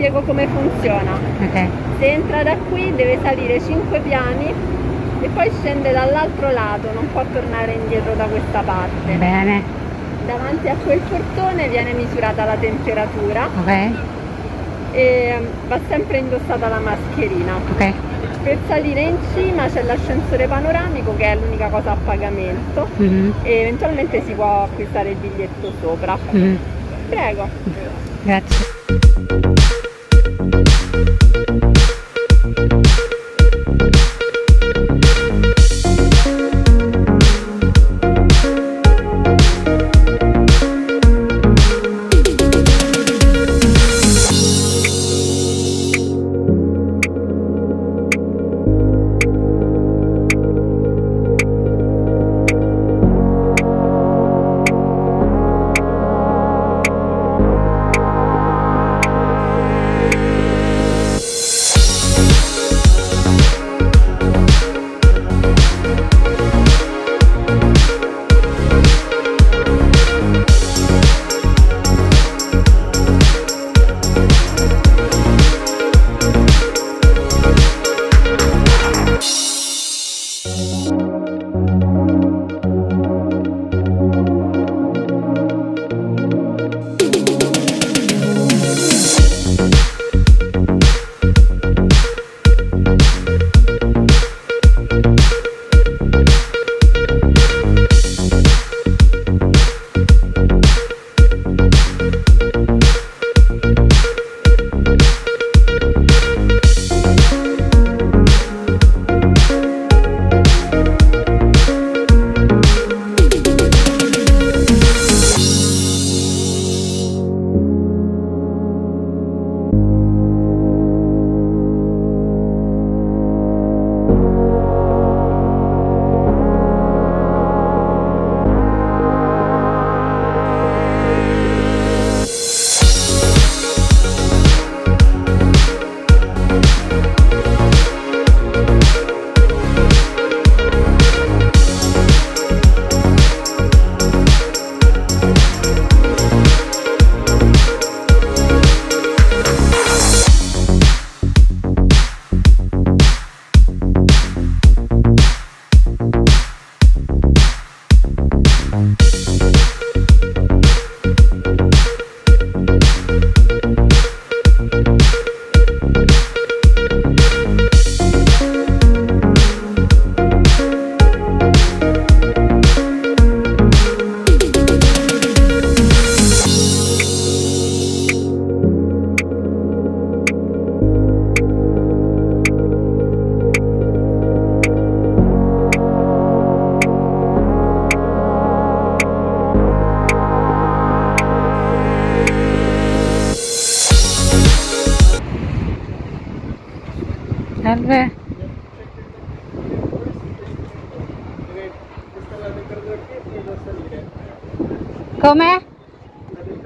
spiego come funziona. ok. Se entra da qui deve salire 5 piani e poi scende dall'altro lato, non può tornare indietro da questa parte. Bene, Davanti a quel portone viene misurata la temperatura ok, e mm, va sempre indossata la mascherina. ok. Per salire in cima c'è l'ascensore panoramico che è l'unica cosa a pagamento Mhm, e eventualmente si può acquistare il biglietto sopra. mhm. Prego. Grazie.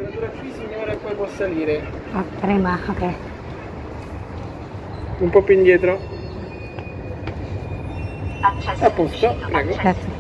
Temperatura qui signora e poi può salire. Ah, prima, ok. Un po' più indietro. A posto, prego. Grazie.